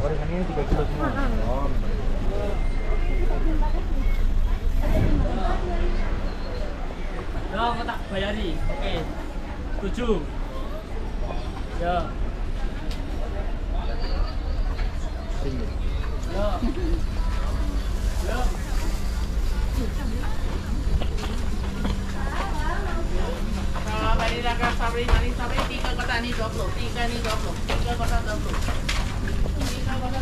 Gorengannya 3 kilo semua. Oh. Yo, tak bayari. Oke. Setuju. Ya. Ya. নি দব লো তিনটা নি দব লো তিনটা কথা দব লো তিনটা কথা